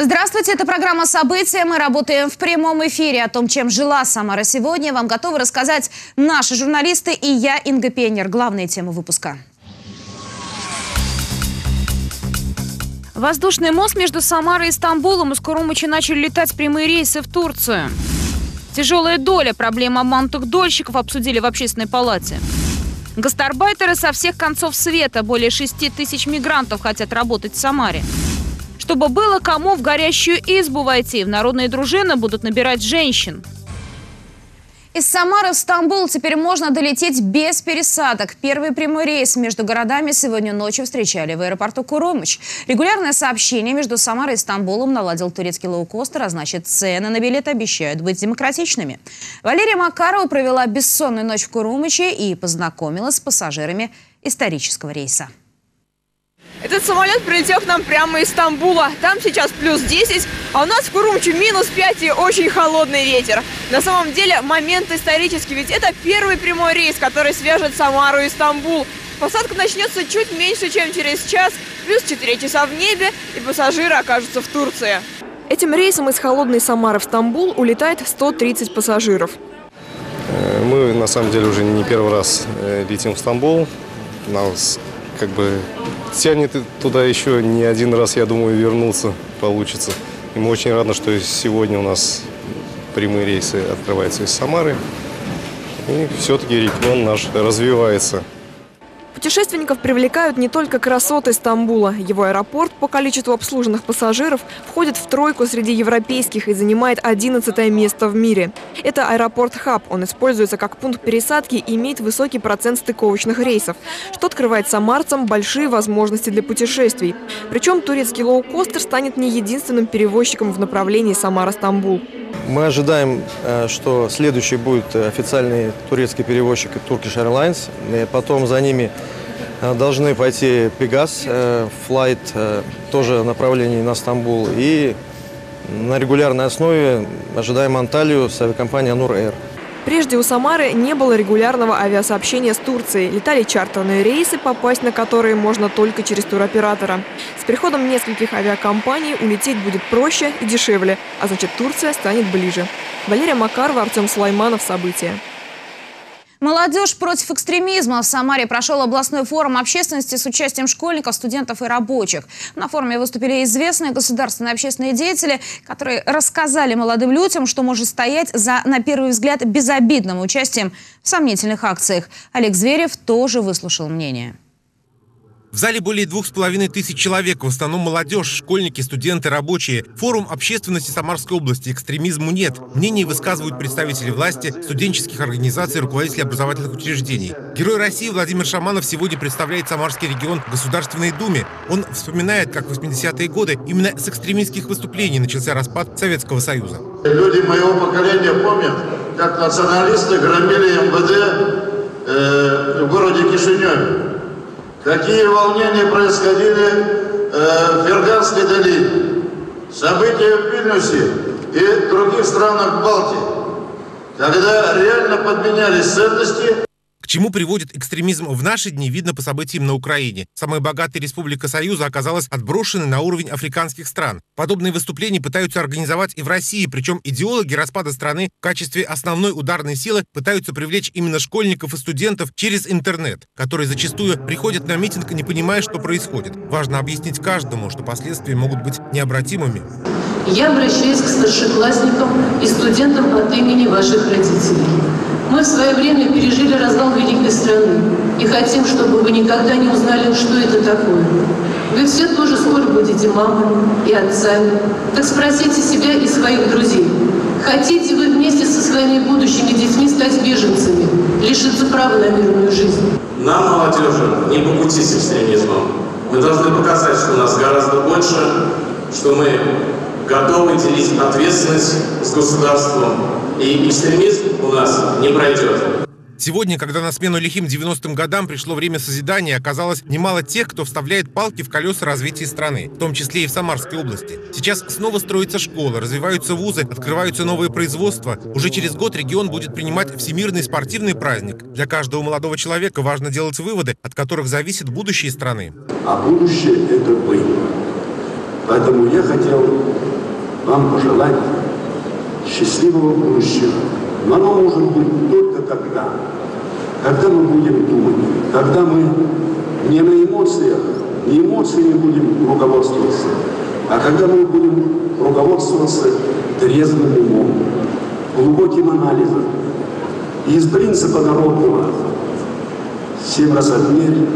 Здравствуйте, это программа «События». Мы работаем в прямом эфире. О том, чем жила Самара сегодня, вам готовы рассказать наши журналисты и я, Инга Пенер. Главные темы выпуска. Воздушный мост между Самарой и Стамбулом из Курумычи начали летать прямые рейсы в Турцию. Тяжелая доля проблем обманутых дольщиков обсудили в общественной палате. Гастарбайтеры со всех концов света, более 6 тысяч мигрантов хотят работать в Самаре. Чтобы было кому в горящую избу войти, в народные дружины будут набирать женщин. Из Самары в Стамбул теперь можно долететь без пересадок. Первый прямой рейс между городами сегодня ночью встречали в аэропорту Куромыч. Регулярное сообщение между Самарой и Стамбулом наладил турецкий лоукостер, а значит цены на билеты обещают быть демократичными. Валерия Макарова провела бессонную ночь в Курумыче и познакомилась с пассажирами исторического рейса. Этот самолет прилетел к нам прямо из Стамбула. Там сейчас плюс 10, а у нас в Курумче минус 5 и очень холодный ветер. На самом деле момент исторический, ведь это первый прямой рейс, который свяжет Самару и Стамбул. Посадка начнется чуть меньше, чем через час, плюс 4 часа в небе, и пассажиры окажутся в Турции. Этим рейсом из холодной Самары в Стамбул улетает 130 пассажиров. Э, мы, на самом деле, уже не первый раз э, летим в Стамбул. Нас как бы тянет туда еще не один раз, я думаю, вернуться получится. И мы очень рады, что сегодня у нас прямые рейсы открываются из Самары. И все-таки регион наш развивается. Путешественников привлекают не только красоты Стамбула. Его аэропорт по количеству обслуженных пассажиров входит в тройку среди европейских и занимает 11 место в мире. Это аэропорт-хаб. Он используется как пункт пересадки и имеет высокий процент стыковочных рейсов, что открывает самарцам большие возможности для путешествий. Причем турецкий лоукостер станет не единственным перевозчиком в направлении Самара-Стамбул. Мы ожидаем, э, что следующий будет официальный турецкий перевозчик Turkish Airlines. Потом за ними должны пойти Пегас, э, Flight, тоже направление на Стамбул. И на регулярной основе ожидаем Анталию с авиакомпанией Анур Air. Прежде у Самары не было регулярного авиасообщения с Турцией. Летали чартерные рейсы, попасть на которые можно только через туроператора. С приходом нескольких авиакомпаний улететь будет проще и дешевле, а значит Турция станет ближе. Валерия Макарова, Артем Слайманов. События. Молодежь против экстремизма. В Самаре прошел областной форум общественности с участием школьников, студентов и рабочих. На форуме выступили известные государственные общественные деятели, которые рассказали молодым людям, что может стоять за, на первый взгляд, безобидным участием в сомнительных акциях. Олег Зверев тоже выслушал мнение. В зале более двух с половиной тысяч человек, в основном молодежь, школьники, студенты, рабочие. Форум общественности Самарской области. Экстремизму нет. Мнения высказывают представители власти, студенческих организаций, руководители образовательных учреждений. Герой России Владимир Шаманов сегодня представляет Самарский регион в Государственной Думе. Он вспоминает, как в 80-е годы именно с экстремистских выступлений начался распад Советского Союза. Люди моего поколения помнят, как националисты громили МВД э, в городе Кишиневе. Какие волнения происходили э, в Ферганской долине, события в Вильнюсе и других странах Балтии, когда реально подменялись ценности чему приводит экстремизм в наши дни, видно по событиям на Украине. Самая богатая республика Союза оказалась отброшенной на уровень африканских стран. Подобные выступления пытаются организовать и в России, причем идеологи распада страны в качестве основной ударной силы пытаются привлечь именно школьников и студентов через интернет, которые зачастую приходят на митинг, не понимая, что происходит. Важно объяснить каждому, что последствия могут быть необратимыми. Я обращаюсь к старшеклассникам и студентам от имени ваших родителей. Мы в свое время пережили развал великой страны и хотим, чтобы вы никогда не узнали, что это такое. Вы все тоже скоро будете мамами и отцами. Так спросите себя и своих друзей. Хотите вы вместе со своими будущими детьми стать беженцами, лишиться права на мирную жизнь? Нам, молодежи, не по пути с экстремизмом. Мы должны показать, что у нас гораздо больше, что мы готовы делить ответственность с государством, и экстремизм у нас не пройдет. Сегодня, когда на смену лихим 90-м годам пришло время созидания, оказалось немало тех, кто вставляет палки в колеса развития страны, в том числе и в Самарской области. Сейчас снова строятся школы, развиваются вузы, открываются новые производства. Уже через год регион будет принимать всемирный спортивный праздник. Для каждого молодого человека важно делать выводы, от которых зависит будущее страны. А будущее – это вы. Поэтому я хотел вам пожелать счастливого будущего. Но оно может быть только тогда, когда мы будем думать, когда мы не на эмоциях, не эмоциями будем руководствоваться, а когда мы будем руководствоваться трезвым умом, глубоким анализом. И из принципа народного «семь раз отмерь,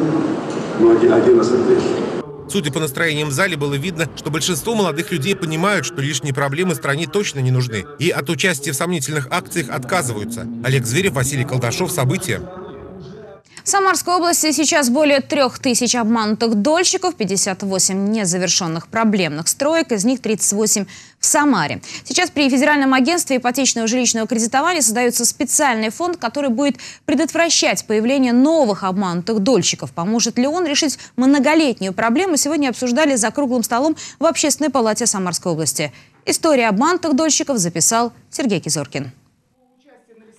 но один раз отрежь». Судя по настроениям в зале, было видно, что большинство молодых людей понимают, что лишние проблемы стране точно не нужны, и от участия в сомнительных акциях отказываются. Олег Зверев, Василий Колдашов. События. В Самарской области сейчас более трех тысяч обманутых дольщиков, 58 незавершенных проблемных строек, из них 38 в Самаре. Сейчас при Федеральном агентстве ипотечного жилищного кредитования создается специальный фонд, который будет предотвращать появление новых обманутых дольщиков. Поможет ли он решить многолетнюю проблему, сегодня обсуждали за круглым столом в Общественной палате Самарской области. История обманутых дольщиков записал Сергей Кизоркин.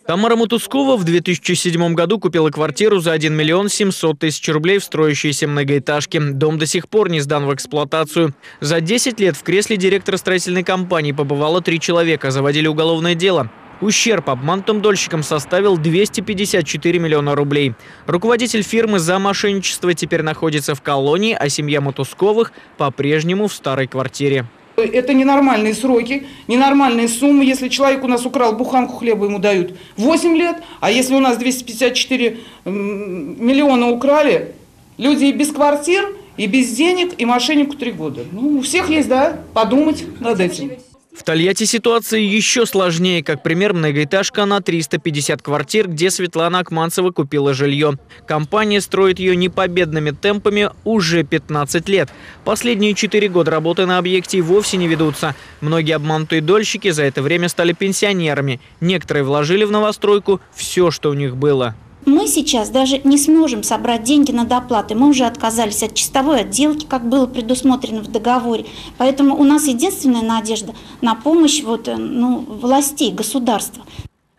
Тамара Матускова в 2007 году купила квартиру за 1 миллион 700 тысяч рублей в строящейся многоэтажке. Дом до сих пор не сдан в эксплуатацию. За 10 лет в кресле директора строительной компании побывало три человека, заводили уголовное дело. Ущерб обманутым дольщикам составил 254 миллиона рублей. Руководитель фирмы за мошенничество теперь находится в колонии, а семья Матусковых по-прежнему в старой квартире. Это ненормальные сроки, ненормальные суммы. Если человек у нас украл буханку хлеба, ему дают 8 лет, а если у нас 254 миллиона украли, люди и без квартир, и без денег, и мошеннику 3 года. Ну, у всех есть, да, подумать над этим. В Тольятти ситуация еще сложнее. Как пример, многоэтажка на 350 квартир, где Светлана Акманцева купила жилье. Компания строит ее непобедными темпами уже 15 лет. Последние 4 года работы на объекте вовсе не ведутся. Многие обманутые дольщики за это время стали пенсионерами. Некоторые вложили в новостройку все, что у них было. Мы сейчас даже не сможем собрать деньги на доплаты. Мы уже отказались от чистовой отделки, как было предусмотрено в договоре. Поэтому у нас единственная надежда на помощь вот, э, ну, властей, государства.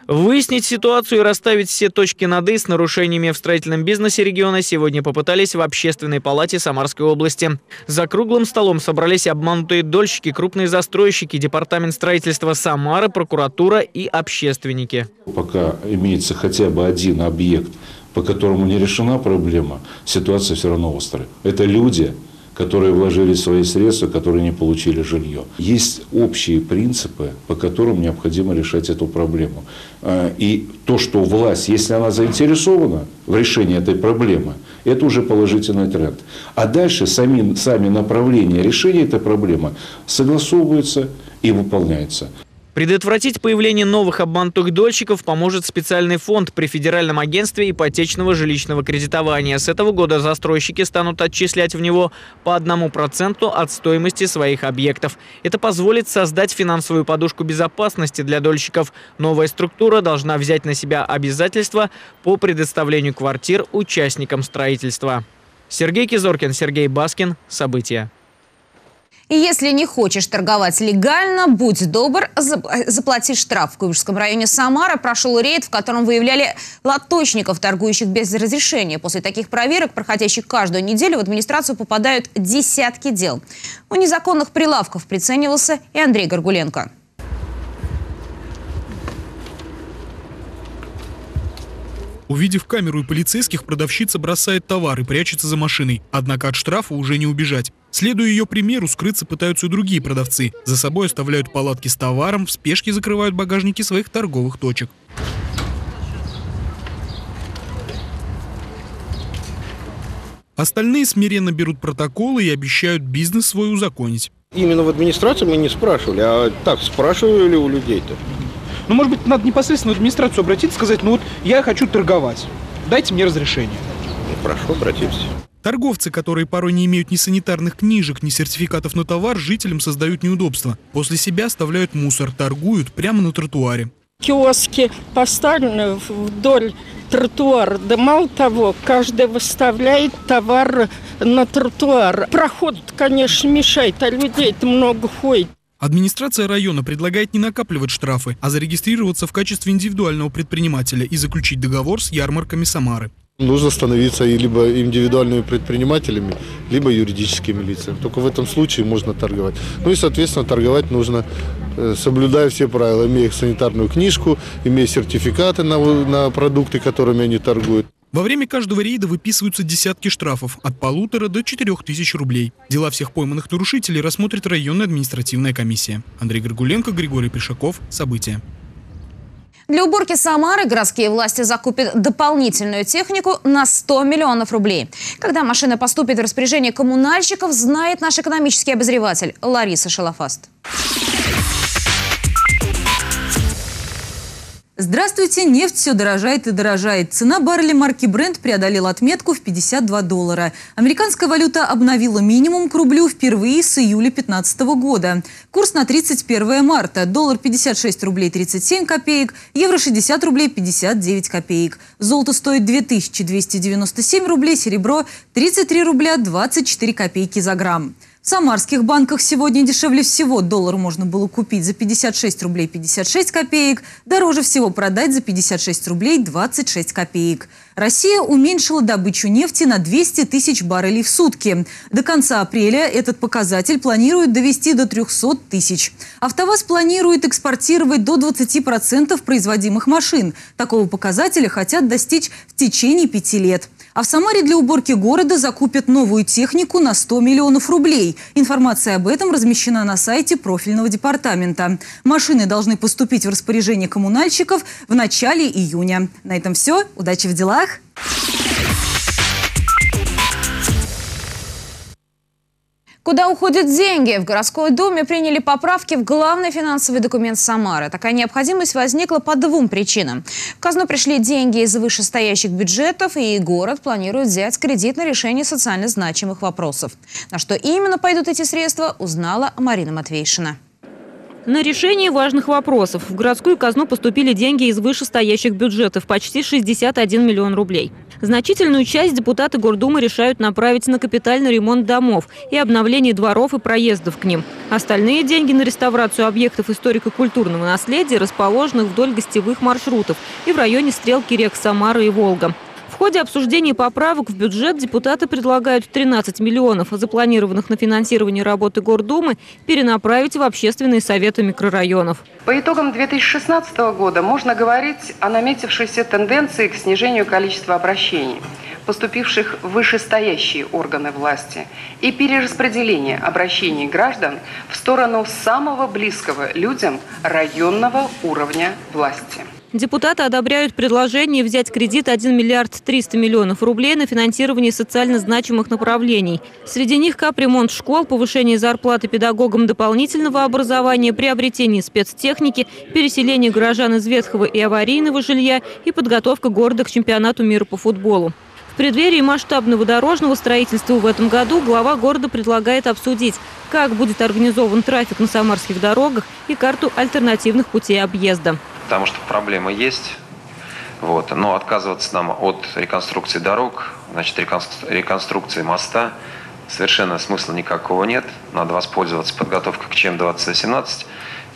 Выяснить ситуацию и расставить все точки над «и» с нарушениями в строительном бизнесе региона сегодня попытались в Общественной палате Самарской области. За круглым столом собрались обманутые дольщики, крупные застройщики, Департамент строительства Самары, прокуратура и общественники. Пока имеется хотя бы один объект, по которому не решена проблема, ситуация все равно острая. Это люди, которые вложили свои средства, которые не получили жилье. Есть общие принципы, по которым необходимо решать эту проблему. А, и то, что власть, если она заинтересована в решении этой проблемы, это уже положительный тренд. А дальше сами, сами направления решения этой проблемы согласовываются и выполняются. Предотвратить появление новых обманутых дольщиков поможет специальный фонд при Федеральном агентстве ипотечного жилищного кредитования. С этого года застройщики станут отчислять в него по одному проценту от стоимости своих объектов. Это позволит создать финансовую подушку безопасности для дольщиков. Новая структура должна взять на себя обязательства по предоставлению квартир участникам строительства. Сергей Кизоркин, Сергей Баскин. События. Если не хочешь торговать легально, будь добр, заплати штраф. В Куйбышевском районе Самары прошел рейд, в котором выявляли лоточников, торгующих без разрешения. После таких проверок, проходящих каждую неделю, в администрацию попадают десятки дел. У незаконных прилавков приценивался и Андрей Горгуленко. Увидев камеру и полицейских, продавщица бросает товар и прячется за машиной. Однако от штрафа уже не убежать. Следуя ее примеру, скрыться пытаются и другие продавцы. За собой оставляют палатки с товаром, в спешке закрывают багажники своих торговых точек. Остальные смиренно берут протоколы и обещают бизнес свой узаконить. Именно в администрации мы не спрашивали, а так спрашивали у людей-то. Ну, может быть, надо непосредственно в администрацию обратиться, сказать, ну вот я хочу торговать, дайте мне разрешение. Ну, прошу, обратимся. Торговцы, которые порой не имеют ни санитарных книжек, ни сертификатов на товар, жителям создают неудобства. После себя оставляют мусор, торгуют прямо на тротуаре. Киоски поставлены вдоль тротуар. Да мало того, каждый выставляет товар на тротуар. Проход, конечно, мешает, а людей-то много ходит. Администрация района предлагает не накапливать штрафы, а зарегистрироваться в качестве индивидуального предпринимателя и заключить договор с ярмарками Самары. Нужно становиться либо индивидуальными предпринимателями, либо юридическими лицами. Только в этом случае можно торговать. Ну и, соответственно, торговать нужно, э, соблюдая все правила, имея санитарную книжку, имея сертификаты на, на продукты, которыми они торгуют. Во время каждого рейда выписываются десятки штрафов от полутора до четырех тысяч рублей. Дела всех пойманных нарушителей рассмотрит районная административная комиссия. Андрей Горгуленко, Григорий Пешаков. События. Для уборки Самары городские власти закупят дополнительную технику на 100 миллионов рублей. Когда машина поступит в распоряжение коммунальщиков, знает наш экономический обозреватель Лариса Шалафаст. Здравствуйте, нефть все дорожает и дорожает. Цена барреля марки Brent преодолела отметку в 52 доллара. Американская валюта обновила минимум к рублю впервые с июля 2015 года. Курс на 31 марта. Доллар 56 рублей 37 копеек, евро 60 рублей 59 копеек. Золото стоит 2297 рублей, серебро 33 рубля 24 копейки за грамм. В самарских банках сегодня дешевле всего доллар можно было купить за 56 рублей 56 копеек, дороже всего продать за 56 рублей 26 копеек. Россия уменьшила добычу нефти на 200 тысяч баррелей в сутки. До конца апреля этот показатель планируют довести до 300 тысяч. АвтоВАЗ планирует экспортировать до 20% производимых машин. Такого показателя хотят достичь в течение пяти лет. А в Самаре для уборки города закупят новую технику на 100 миллионов рублей. Информация об этом размещена на сайте профильного департамента. Машины должны поступить в распоряжение коммунальщиков в начале июня. На этом все. Удачи в делах. Куда уходят деньги? В городской думе приняли поправки в главный финансовый документ Самары. Такая необходимость возникла по двум причинам. В казну пришли деньги из вышестоящих бюджетов, и город планирует взять кредит на решение социально значимых вопросов. На что именно пойдут эти средства, узнала Марина Матвейшина. На решение важных вопросов в городскую казну поступили деньги из вышестоящих бюджетов – почти 61 миллион рублей. Значительную часть депутаты Гордумы решают направить на капитальный ремонт домов и обновление дворов и проездов к ним. Остальные деньги на реставрацию объектов историко-культурного наследия, расположенных вдоль гостевых маршрутов и в районе стрелки рек Самара и Волга. В ходе обсуждения поправок в бюджет депутаты предлагают 13 миллионов, запланированных на финансирование работы Гордумы, перенаправить в общественные советы микрорайонов. По итогам 2016 года можно говорить о наметившейся тенденции к снижению количества обращений поступивших в вышестоящие органы власти и перераспределение обращений граждан в сторону самого близкого людям районного уровня власти. Депутаты одобряют предложение взять кредит 1 миллиард 300 миллионов рублей на финансирование социально значимых направлений. Среди них капремонт школ, повышение зарплаты педагогам дополнительного образования, приобретение спецтехники, переселение горожан из ветхого и аварийного жилья и подготовка города к чемпионату мира по футболу. В преддверии масштабного дорожного строительства в этом году глава города предлагает обсудить, как будет организован трафик на самарских дорогах и карту альтернативных путей объезда потому что проблема есть. Вот. Но отказываться нам от реконструкции дорог, значит, реконструкции моста, совершенно смысла никакого нет. Надо воспользоваться подготовкой к ЧМ-2017.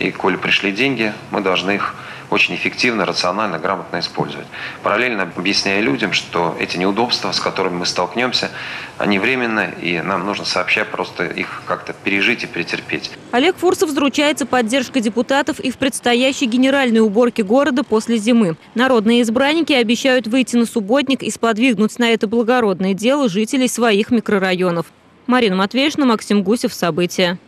И, коли пришли деньги, мы должны их очень эффективно, рационально, грамотно использовать. Параллельно объясняя людям, что эти неудобства, с которыми мы столкнемся, они временны, и нам нужно сообща просто их как-то пережить и претерпеть. Олег Фурсов заручается поддержкой депутатов и в предстоящей генеральной уборке города после зимы. Народные избранники обещают выйти на субботник и сподвигнуть на это благородное дело жителей своих микрорайонов. Марина Матвеевна, Максим Гусев. События.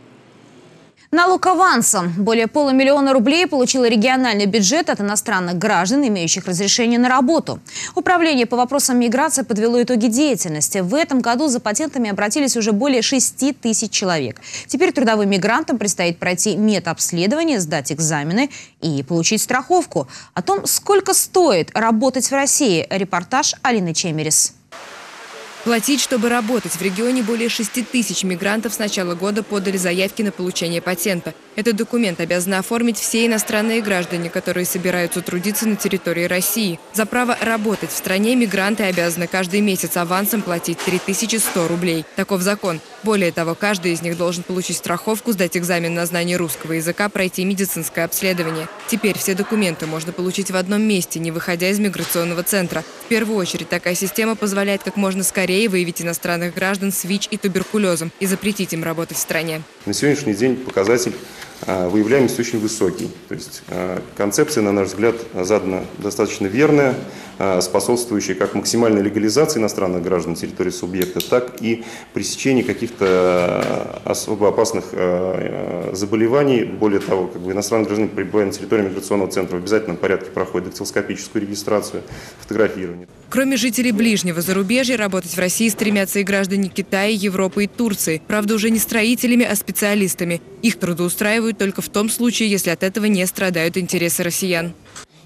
Налог авансом. Более полумиллиона рублей получил региональный бюджет от иностранных граждан, имеющих разрешение на работу. Управление по вопросам миграции подвело итоги деятельности. В этом году за патентами обратились уже более 6 тысяч человек. Теперь трудовым мигрантам предстоит пройти медобследование, сдать экзамены и получить страховку. О том, сколько стоит работать в России, репортаж Алины Чемерис. Платить, чтобы работать. В регионе более 6 тысяч мигрантов с начала года подали заявки на получение патента. Этот документ обязаны оформить все иностранные граждане, которые собираются трудиться на территории России. За право работать в стране мигранты обязаны каждый месяц авансом платить 3100 рублей. Таков закон. Более того, каждый из них должен получить страховку, сдать экзамен на знание русского языка, пройти медицинское обследование. Теперь все документы можно получить в одном месте, не выходя из миграционного центра. В первую очередь, такая система позволяет как можно скорее выявить иностранных граждан с ВИЧ и туберкулезом и запретить им работать в стране. На сегодняшний день показатель а, выявляемости очень высокий. То есть а, концепция, на наш взгляд, задана достаточно верная, а, способствующая как максимальной легализации иностранных граждан на территории субъекта, так и пресечении каких-то особо опасных заболеваний. Более того, как бы иностранные граждане, прибывая на территории миграционного центра, в обязательном порядке проходят дактилоскопическую регистрацию, фотографирование. Кроме жителей ближнего зарубежья, работать в России стремятся и граждане Китая, Европы и Турции. Правда, уже не строителями, а специалистами. Их трудоустраивают только в том случае, если от этого не страдают интересы россиян.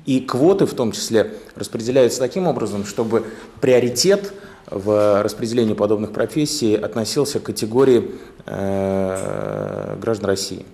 И квоты в том числе распределяются таким образом, чтобы приоритет в распределении подобных профессий относился к категории э, граждан России.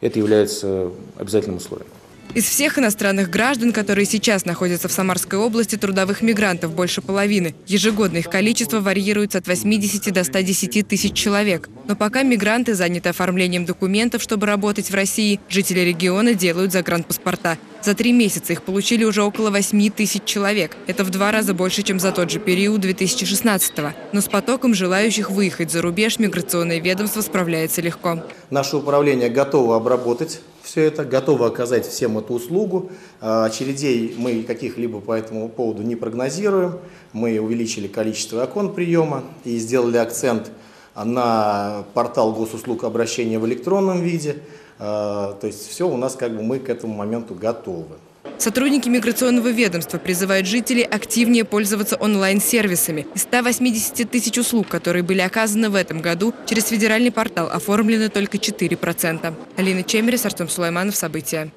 Это является обязательным условием. Из всех иностранных граждан, которые сейчас находятся в Самарской области, трудовых мигрантов больше половины. Ежегодно их количество варьируется от 80 до 110 тысяч человек. Но пока мигранты заняты оформлением документов, чтобы работать в России, жители региона делают загранпаспорта. За три месяца их получили уже около 8 тысяч человек. Это в два раза больше, чем за тот же период 2016 -го. Но с потоком желающих выехать за рубеж миграционное ведомство справляется легко. Наше управление готово обработать все это, готово оказать всем эту услугу. А, очередей мы каких-либо по этому поводу не прогнозируем. Мы увеличили количество окон приема и сделали акцент на портал госуслуг обращения в электронном виде – а, то есть все у нас как бы мы к этому моменту готовы. Сотрудники миграционного ведомства призывают жителей активнее пользоваться онлайн-сервисами. Из 180 тысяч услуг, которые были оказаны в этом году, через федеральный портал оформлены только 4%. Алина Чемерис, Артем Сулайманов. События.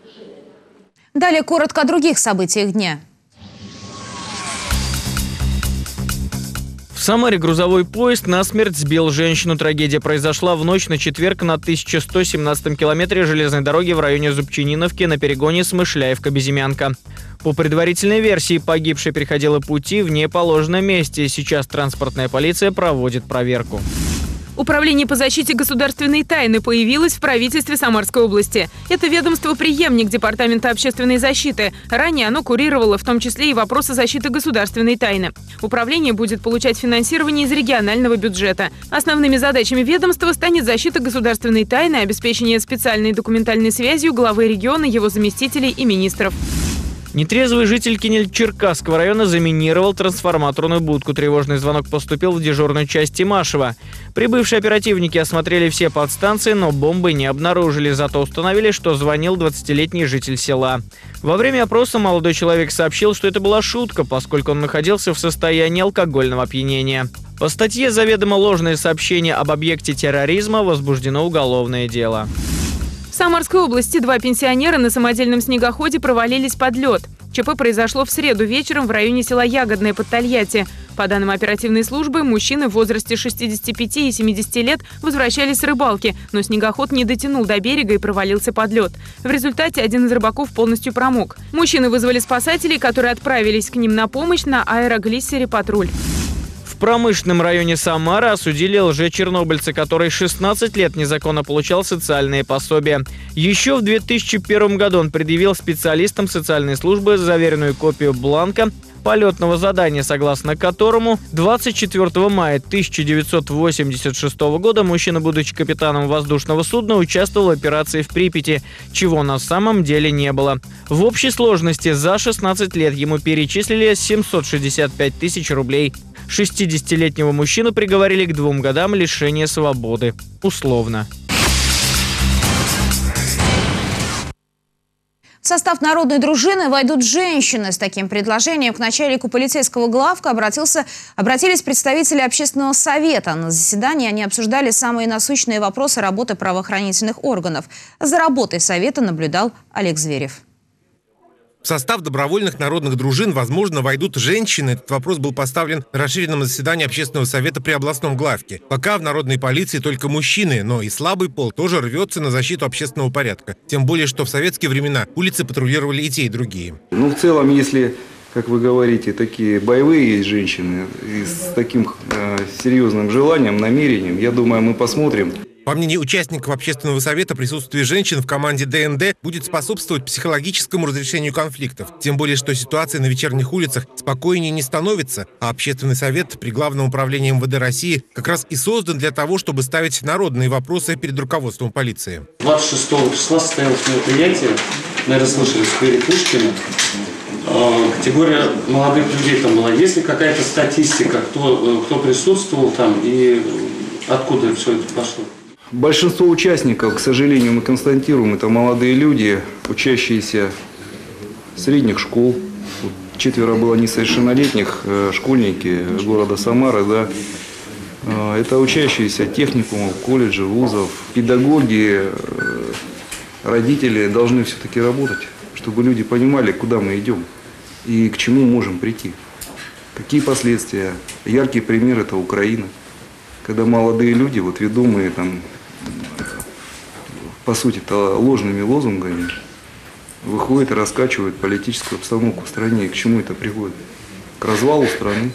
Далее коротко о других событиях дня. В Самаре грузовой поезд насмерть сбил женщину. Трагедия произошла в ночь на четверг на 1117 километре железной дороги в районе Зубчининовки на перегоне Смышляевка-Безымянка. По предварительной версии, погибшая переходила пути в неположенном месте. Сейчас транспортная полиция проводит проверку. Управление по защите государственной тайны появилось в правительстве Самарской области. Это ведомство преемник Департамента общественной защиты. Ранее оно курировало в том числе и вопросы защиты государственной тайны. Управление будет получать финансирование из регионального бюджета. Основными задачами ведомства станет защита государственной тайны, обеспечение специальной документальной связью главы региона, его заместителей и министров. Нетрезвый житель Кинель-Черкасского района заминировал трансформаторную будку. Тревожный звонок поступил в дежурную часть Тимашева. Прибывшие оперативники осмотрели все подстанции, но бомбы не обнаружили, зато установили, что звонил 20-летний житель села. Во время опроса молодой человек сообщил, что это была шутка, поскольку он находился в состоянии алкогольного опьянения. По статье «Заведомо ложное сообщение об объекте терроризма» возбуждено уголовное дело. Самарской области два пенсионера на самодельном снегоходе провалились под лед. ЧП произошло в среду вечером в районе села Ягодное под Тольятти. По данным оперативной службы, мужчины в возрасте 65 и 70 лет возвращались с рыбалки, но снегоход не дотянул до берега и провалился под лед. В результате один из рыбаков полностью промок. Мужчины вызвали спасателей, которые отправились к ним на помощь на аэроглиссере «Патруль» промышленном районе Самара осудили лже-чернобыльца, который 16 лет незаконно получал социальные пособия. Еще в 2001 году он предъявил специалистам социальной службы заверенную копию бланка полетного задания, согласно которому 24 мая 1986 года мужчина, будучи капитаном воздушного судна, участвовал в операции в Припяти, чего на самом деле не было. В общей сложности за 16 лет ему перечислили 765 тысяч рублей. 60-летнего мужчину приговорили к двум годам лишения свободы. Условно. В состав народной дружины войдут женщины. С таким предложением к начальнику полицейского главка обратился, обратились представители общественного совета. На заседании они обсуждали самые насущные вопросы работы правоохранительных органов. За работой совета наблюдал Олег Зверев. В состав добровольных народных дружин, возможно, войдут женщины. Этот вопрос был поставлен на расширенном заседании Общественного совета при областном главке. Пока в народной полиции только мужчины, но и слабый пол тоже рвется на защиту общественного порядка. Тем более, что в советские времена улицы патрулировали и те, и другие. Ну, в целом, если как вы говорите, такие боевые есть женщины и с таким э, серьезным желанием, намерением. Я думаю, мы посмотрим. По мнению участников общественного совета, присутствие женщин в команде ДНД будет способствовать психологическому разрешению конфликтов. Тем более, что ситуация на вечерних улицах спокойнее не становится, а общественный совет при Главном управлении МВД России как раз и создан для того, чтобы ставить народные вопросы перед руководством полиции. 26 числа состоялось мероприятие, наверное, слышали, в сквере Пушкина. Категория молодых людей там была. Есть ли какая-то статистика, кто, кто присутствовал там и откуда все это пошло? Большинство участников, к сожалению, мы констатируем, это молодые люди, учащиеся средних школ. Четверо было несовершеннолетних, э, школьники города Самары, да. Э, это учащиеся техникумов, колледжей, вузов. Педагоги, э, родители должны все-таки работать, чтобы люди понимали, куда мы идем и к чему можем прийти. Какие последствия? Яркий пример – это Украина. Когда молодые люди, вот ведомые там по сути-то ложными лозунгами, выходят и раскачивают политическую обстановку в стране. И к чему это приводит? К развалу страны.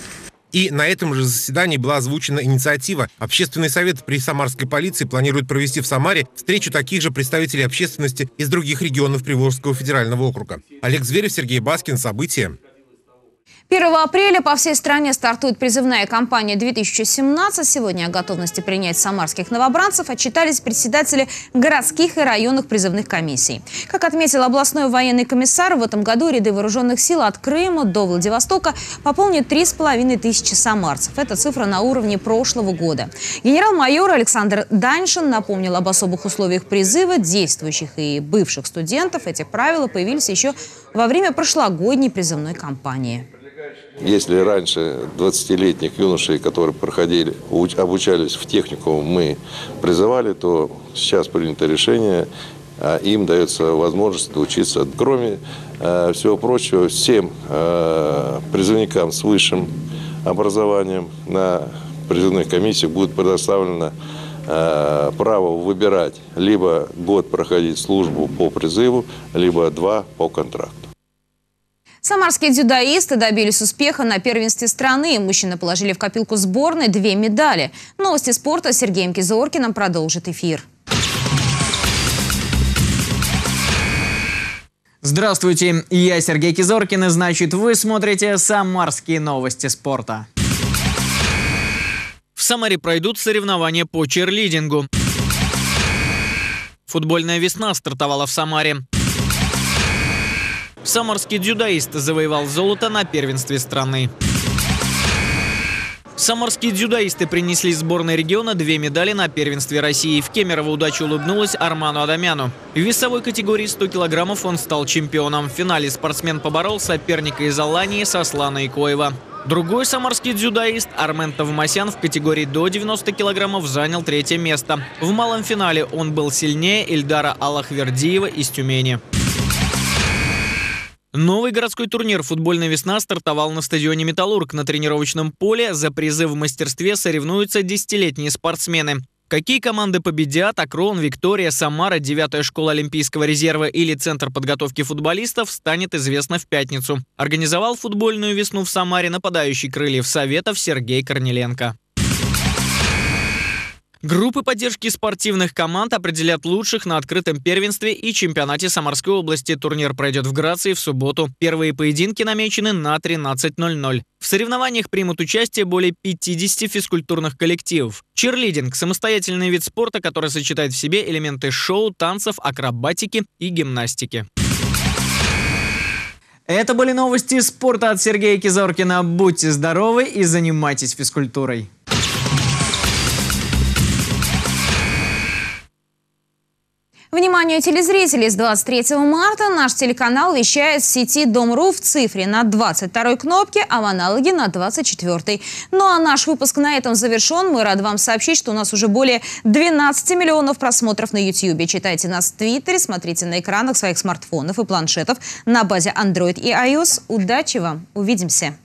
И на этом же заседании была озвучена инициатива. Общественный совет при Самарской полиции планирует провести в Самаре встречу таких же представителей общественности из других регионов Приволжского федерального округа. Олег Зверев, Сергей Баскин. События. 1 апреля по всей стране стартует призывная кампания 2017. Сегодня о готовности принять самарских новобранцев отчитались председатели городских и районных призывных комиссий. Как отметил областной военный комиссар, в этом году ряды вооруженных сил от Крыма до Владивостока пополнит 3,5 тысячи самарцев. Это цифра на уровне прошлого года. Генерал-майор Александр Даньшин напомнил об особых условиях призыва действующих и бывших студентов. Эти правила появились еще во время прошлогодней призывной кампании. Если раньше 20-летних юношей, которые проходили, обучались в технику, мы призывали, то сейчас принято решение, а им дается возможность учиться. Кроме э, всего прочего, всем э, призывникам с высшим образованием на призывных комиссиях будет предоставлено э, право выбирать либо год проходить службу по призыву, либо два по контракту. Самарские дзюдоисты добились успеха на первенстве страны. Мужчины положили в копилку сборной две медали. Новости спорта с Сергеем Кизоркиным продолжит эфир. Здравствуйте, я Сергей Кизоркин, и значит вы смотрите «Самарские новости спорта». В Самаре пройдут соревнования по черлидингу. Футбольная весна стартовала в Самаре. Самарский дзюдоист завоевал золото на первенстве страны. Самарские дзюдоисты принесли сборной региона две медали на первенстве России. В Кемерово удача улыбнулась Арману Адамяну. В весовой категории 100 килограммов он стал чемпионом. В финале спортсмен поборол соперника из Алании Сослана Икоева. Другой самарский дзюдоист Армен Тавмасян в категории до 90 килограммов занял третье место. В малом финале он был сильнее Ильдара Аллахвердиева из Тюмени. Новый городской турнир «Футбольная весна» стартовал на стадионе «Металлург». На тренировочном поле за призыв в мастерстве соревнуются десятилетние спортсмены. Какие команды победят, Акрон, Виктория, Самара, 9 школа Олимпийского резерва или Центр подготовки футболистов, станет известно в пятницу. Организовал футбольную весну в Самаре нападающий крыльев Советов Сергей Корнеленко. Группы поддержки спортивных команд определят лучших на открытом первенстве и чемпионате Самарской области. Турнир пройдет в Грации в субботу. Первые поединки намечены на 13.00. В соревнованиях примут участие более 50 физкультурных коллективов. Черлидинг – самостоятельный вид спорта, который сочетает в себе элементы шоу, танцев, акробатики и гимнастики. Это были новости спорта от Сергея Кизоркина. Будьте здоровы и занимайтесь физкультурой. Внимание телезрителей, с 23 марта наш телеканал вещает в сети Дом.ру в цифре на 22 кнопке, а в аналоге на 24. Ну а наш выпуск на этом завершен. Мы рады вам сообщить, что у нас уже более 12 миллионов просмотров на YouTube. Читайте нас в Твиттере, смотрите на экранах своих смартфонов и планшетов на базе Android и iOS. Удачи вам! Увидимся!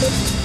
Thank you